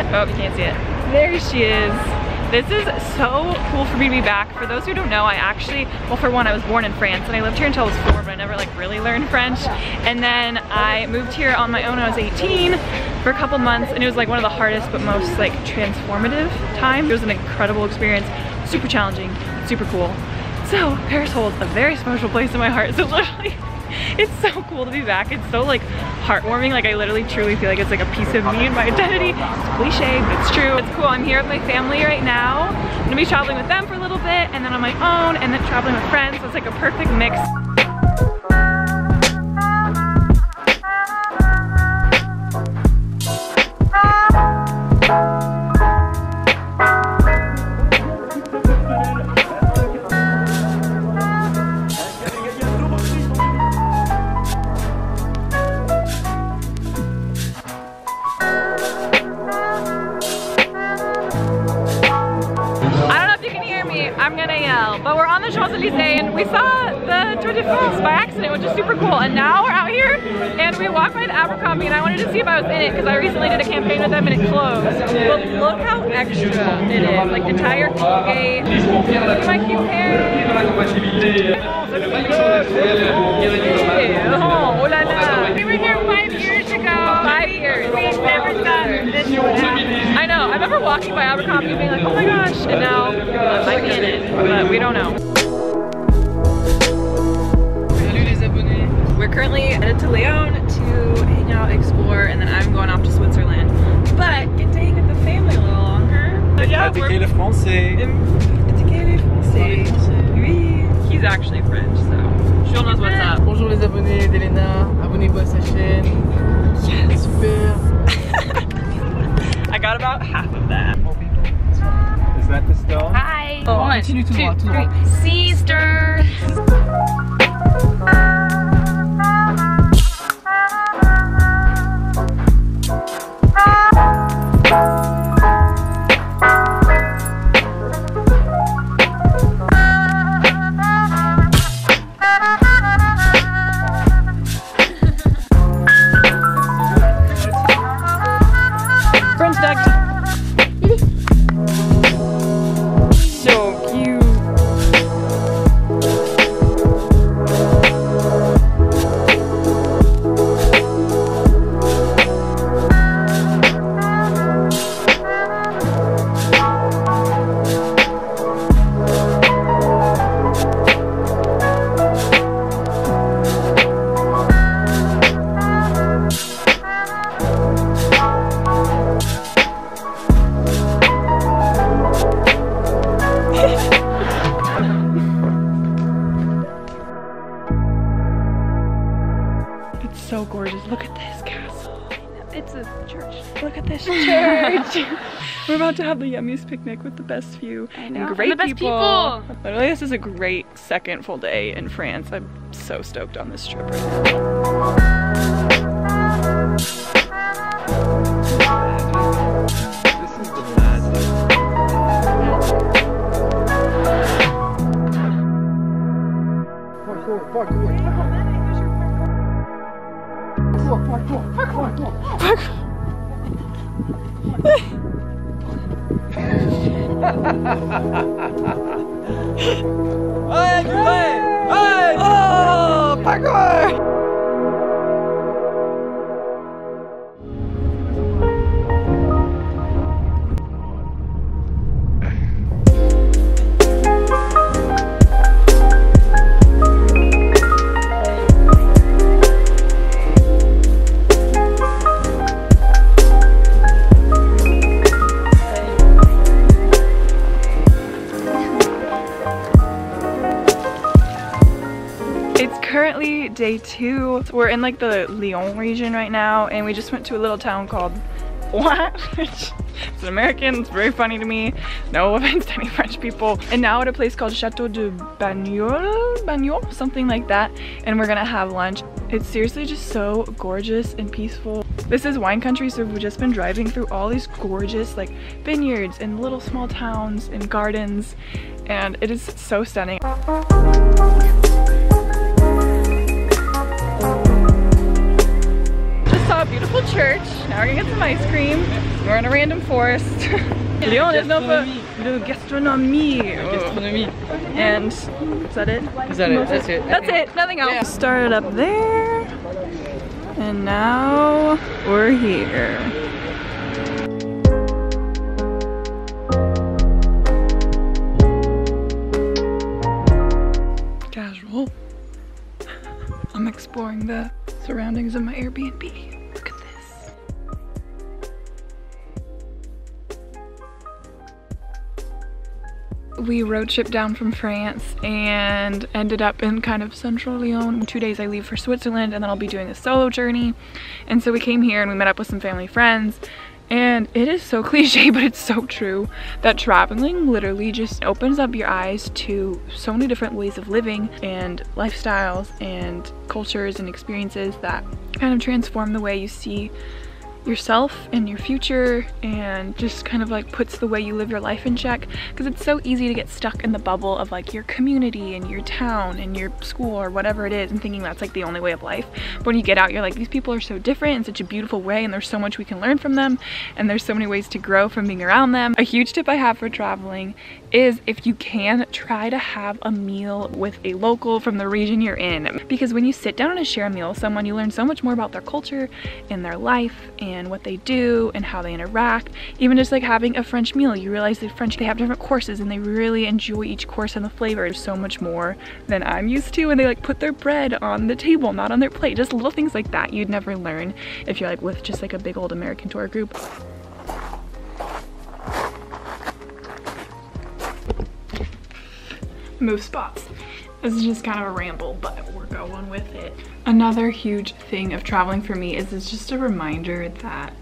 Oh, you can't see it. There she is. This is so cool for me to be back. For those who don't know, I actually, well for one, I was born in France and I lived here until I was four, but I never like really learned French. And then I moved here on my own when I was 18 for a couple months and it was like one of the hardest but most like transformative times. It was an incredible experience, super challenging, super cool. So Paris holds a very special place in my heart. So literally it's so cool to be back. It's so like heartwarming. Like I literally truly feel like it's like a piece of me and my identity. It's cliche, but it's true. It's cool. I'm here with my family right now. I'm gonna be traveling with them for a little bit and then on my own and then traveling with friends. So it's like a perfect mix. I'm gonna yell. But we're on the Champs-Elysees and we saw the Tour de France by accident, which is super cool. And now we're out here and we walked by the Abercrombie and I wanted to see if I was in it because I recently did a campaign with them and it closed. But look how extra it is. Like the entire gate. My cute hair. Oh, oh la la. We were here five years ago. Five years. We've never done this remember walking by Abercrombie and being like, oh my gosh. And now I might be in it, but we don't know. We're currently headed to Lyon to hang out, explore, and then I'm going off to Switzerland. But get to hang with the family a little longer. So yeah, Pratiquer le français. Pratiquer le français. Oui. He's actually French, so she'll knows what's up. Bonjour les abonnés d'Elena, abonnez-vous à sa chaîne. Yes. Super. I got about half of that. Is that the stone? Hi. Oh, continue tout droit, We're about to have the yummiest picnic with the best view I and great And the best people. people. Literally, this is a great second full day in France. I'm so stoked on this trip right now. This is the magic. Parkour, parkour. Parkour, parkour, parkour. Hey, hey, hey! Oh, parkour! It's currently day two. We're in like the Lyon region right now and we just went to a little town called what? Which an American, it's very funny to me. No offense to any French people. And now at a place called Chateau de Bagnols, Bagnols, something like that. And we're gonna have lunch. It's seriously just so gorgeous and peaceful. This is wine country, so we've just been driving through all these gorgeous like vineyards and little small towns and gardens. And it is so stunning. Saw a beautiful church. Now we're gonna get some ice cream. We're in a random forest. Lyon is known for the gastronomie. Oh. Gastronomie. And is that it? Is that it? That's it. That's it, nothing else. Yeah. Started up there, and now we're here. Casual. I'm exploring the surroundings of my Airbnb. We road trip down from France and ended up in kind of central Lyon. In two days I leave for Switzerland and then I'll be doing a solo journey. And so we came here and we met up with some family friends and it is so cliche, but it's so true that traveling literally just opens up your eyes to so many different ways of living and lifestyles and cultures and experiences that kind of transform the way you see yourself and your future and just kind of like puts the way you live your life in check. Because it's so easy to get stuck in the bubble of like your community and your town and your school or whatever it is and thinking that's like the only way of life. But when you get out you're like these people are so different in such a beautiful way and there's so much we can learn from them and there's so many ways to grow from being around them. A huge tip i have for traveling is if you can try to have a meal with a local from the region you're in. Because when you sit down and share a meal with someone you learn so much more about their culture and their life and what they do and how they interact. Even just like having a french meal you realize that french they have different courses and they really enjoy each course and the flavor. Is so much more than i'm used to and they like put their bread on the table not on their plate. Just little things like that you'd never learn if you're like with just like a big old american tour group. Move spots. This is just kind of a ramble, but we're going with it. Another huge thing of traveling for me is it's just a reminder that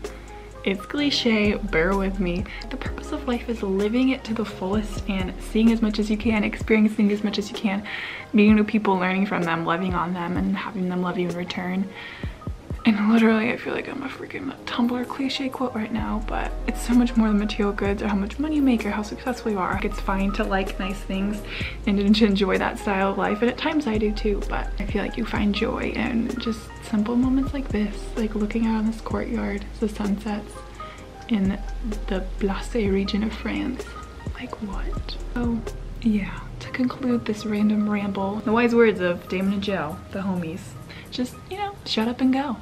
it's cliche, bear with me. The purpose of life is living it to the fullest and seeing as much as you can, experiencing as much as you can, meeting new people, learning from them, loving on them, and having them love you in return. And literally, I feel like I'm a freaking Tumblr cliche quote right now, but it's so much more than material goods or how much money you make or how successful you are. It's fine to like nice things and to enjoy that style of life. And at times I do too, but I feel like you find joy in just simple moments like this, like looking out on this courtyard as the sun sets in the Blasse region of France. Like what? Oh, yeah. To conclude this random ramble, the wise words of Damon and Jo, the homies, just, you know, shut up and go.